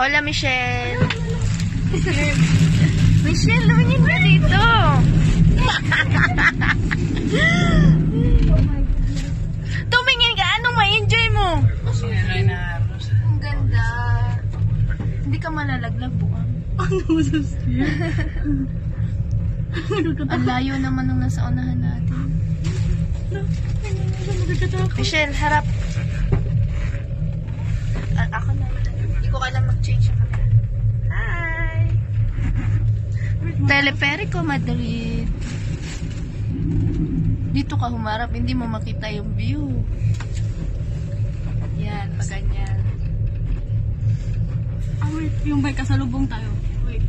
Hola, Michelle. Michelle, lumingin ka dito. Tumingin ka, anong ma-enjoy mo? Ang ganda. Hindi ka malalaglag, buwang. Ano sa steer? Ang layo naman nung nasa unahan natin. Michelle, harap. Ako na. Ko alam mag-change yung camera. Hi! Teleferico Madrid. Dito ka humarap, hindi mo makita yung view. Yan, pag ganyan. Ah, wait. Yung may kasalubong tayo. Wait.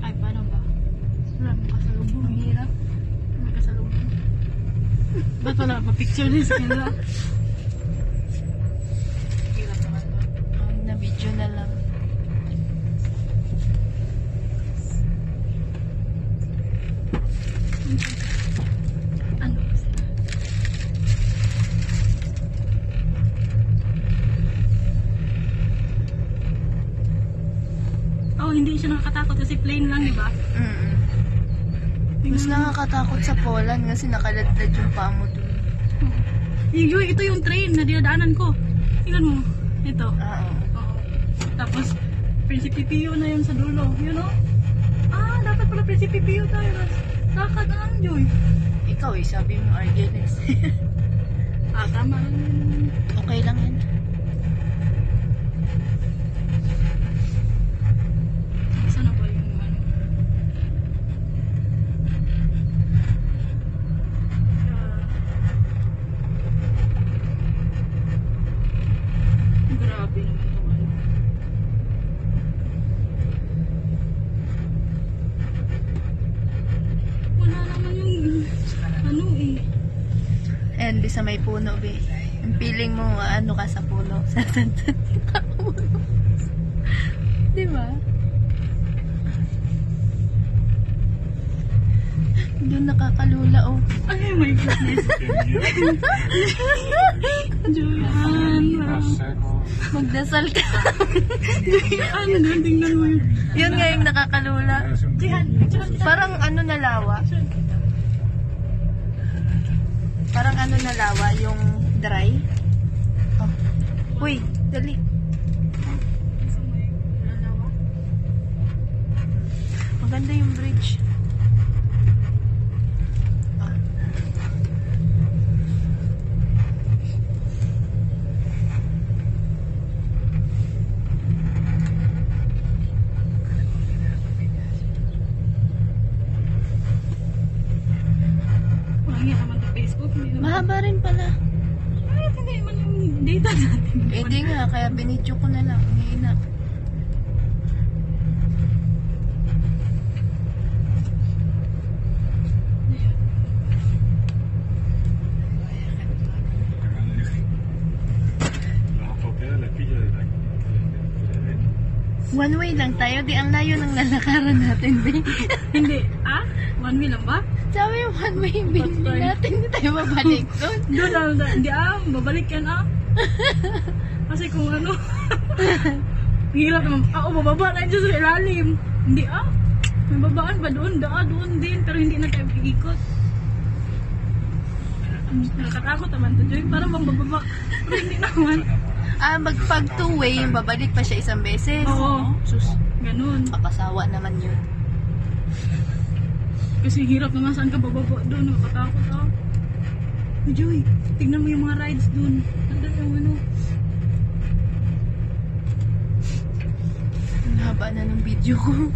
Ay, paano ba? Wala may kasalubong. Ang hirap. May kasalubong. Ba't wala pa picture din sa kanila? Hirap naman ba? Oh, na video na lang. Ano ba sila? Oh, hindi siya nakakatakot kasi plain lang, di ba? Mm Mas nakakatakot sa Poland kasi nakaladlad yung paa mo dun. Yung, yung, ito yung train na dinadaanan ko. Tingnan mo. Ito. Oo. Oo. Tapos, Prinsipe Pio na yun sa dulo. You know? Ah, dapat pala Prinsipe Pio tayo. Nakakadaan, Joy. Ikaw eh, sabi mo Argeles. Ah, tama yun. okay lang yan. Saan na ba yung ano? Ah. Grabe naman itong ano. Wala naman yung ano eh. And sa may puno, be. Ang feeling mo, ano ka sa puno. Sa tantan ka puno. Di ba? Doon nakakalula, oh. Ay my goodness. Julian. Magdasal ka. Ano na, tingnan mo yun. Yun nga yung nakakalula. Parang ano na lawa. Parang ano na lawa, yung dry. Oh. Uy, dali. Maganda yung bridge. Ah. Pangit naman sa Facebook. Hindi naman. Mahaba rin pala. Ay, hindi naman yung data natin. Eh di nga, kaya binidyo ko na lang. Ang hina. la fille de la, de la veine. One way lang tayo. Di ang layo ng lalakaran natin, be. Hindi. Ah? One way lang ba? Sabi yung one way, binili natin. Hindi tayo babalik doon. Doon lang. Hindi ah. Babalik yan ah. Kasi kung ano. ang hirap naman. Ah, oh, bababa na dyan sa ilalim. Hindi ah. May babaan ba doon? Daa doon din. Pero hindi na tayo ikot. Nakakatakot naman to, Joy. Parang bang bababa. Pero hindi naman. Ah, magpag two-way, babalik pa siya isang beses. Oo. Sus, Ganun. papasawa naman yun. Kasi hirap naman saan ka bababa doon. Nakakatakot ah. Oh, Joy, tignan mo yung mga rides doon. Nandun yung ano. Ang haba na ng video ko.